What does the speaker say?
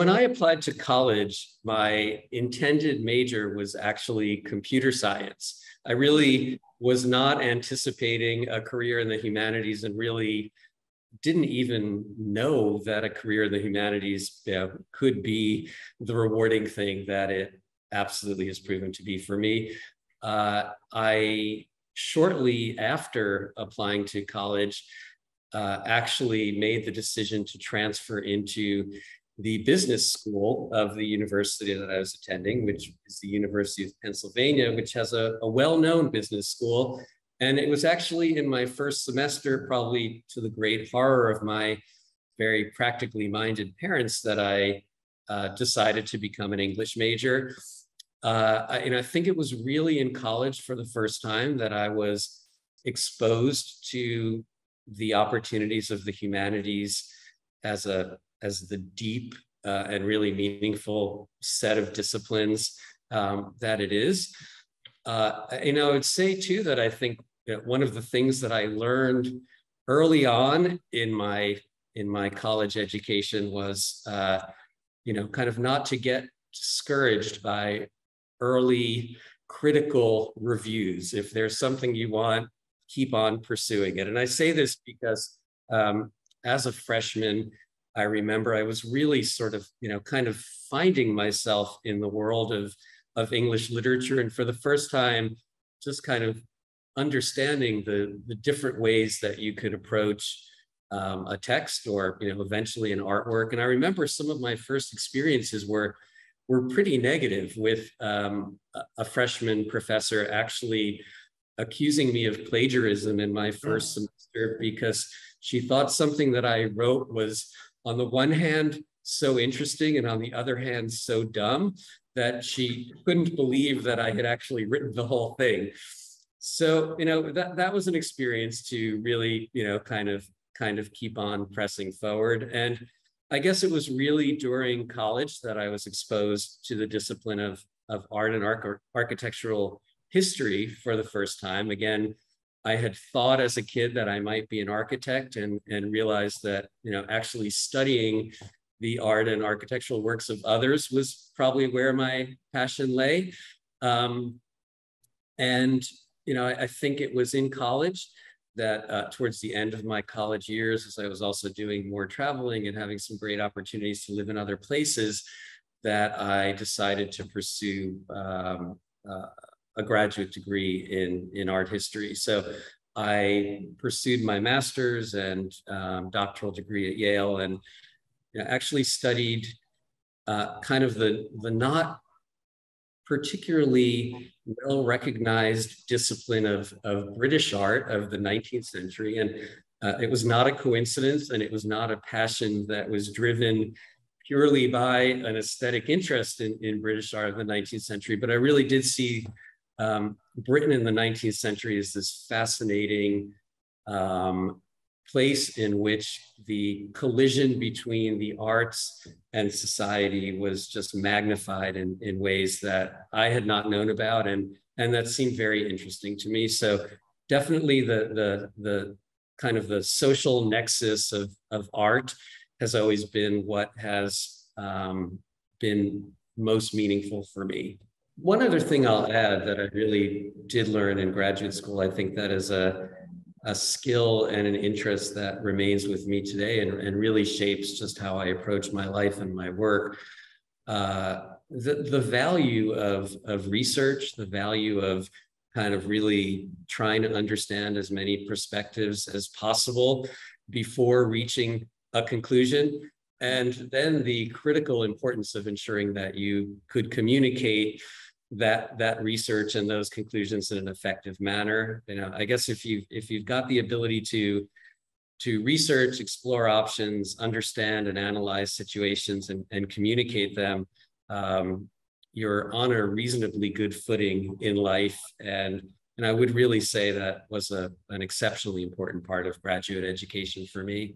When I applied to college, my intended major was actually computer science. I really was not anticipating a career in the humanities and really didn't even know that a career in the humanities you know, could be the rewarding thing that it absolutely has proven to be for me. Uh, I shortly after applying to college, uh, actually made the decision to transfer into the business school of the university that I was attending, which is the University of Pennsylvania, which has a, a well-known business school. And it was actually in my first semester, probably to the great horror of my very practically minded parents, that I uh, decided to become an English major. Uh, and I think it was really in college for the first time that I was exposed to the opportunities of the humanities as a as the deep uh, and really meaningful set of disciplines um, that it is. Uh, know, I would say too that I think that one of the things that I learned early on in my in my college education was, uh, you know, kind of not to get discouraged by early critical reviews. If there's something you want, keep on pursuing it. And I say this because um, as a freshman I remember I was really sort of, you know, kind of finding myself in the world of, of English literature. And for the first time, just kind of understanding the, the different ways that you could approach um, a text or, you know, eventually an artwork. And I remember some of my first experiences were, were pretty negative with um, a freshman professor actually accusing me of plagiarism in my first oh. semester because she thought something that I wrote was on the one hand, so interesting, and on the other hand, so dumb that she couldn't believe that I had actually written the whole thing. So, you know, that, that was an experience to really, you know, kind of kind of keep on pressing forward. And I guess it was really during college that I was exposed to the discipline of, of art and arch architectural history for the first time. Again, I had thought as a kid that I might be an architect and, and realized that, you know, actually studying the art and architectural works of others was probably where my passion lay. Um, and, you know, I, I, think it was in college that uh, towards the end of my college years, as I was also doing more traveling and having some great opportunities to live in other places, that I decided to pursue um, uh, a graduate degree in, in art history. So I pursued my master's and um, doctoral degree at Yale and you know, actually studied uh, kind of the, the not particularly well recognized discipline of, of British art of the 19th century. And uh, it was not a coincidence and it was not a passion that was driven purely by an aesthetic interest in, in British art of the 19th century, but I really did see um, Britain in the 19th century is this fascinating um, place in which the collision between the arts and society was just magnified in, in ways that I had not known about and, and that seemed very interesting to me. So definitely the, the, the kind of the social nexus of, of art has always been what has um, been most meaningful for me. One other thing I'll add that I really did learn in graduate school, I think that is a, a skill and an interest that remains with me today and, and really shapes just how I approach my life and my work. Uh, the, the value of, of research, the value of kind of really trying to understand as many perspectives as possible before reaching a conclusion. And then the critical importance of ensuring that you could communicate that that research and those conclusions in an effective manner. You know, I guess if you if you've got the ability to to research, explore options, understand and analyze situations and, and communicate them, um, you're on a reasonably good footing in life. And, and I would really say that was a, an exceptionally important part of graduate education for me.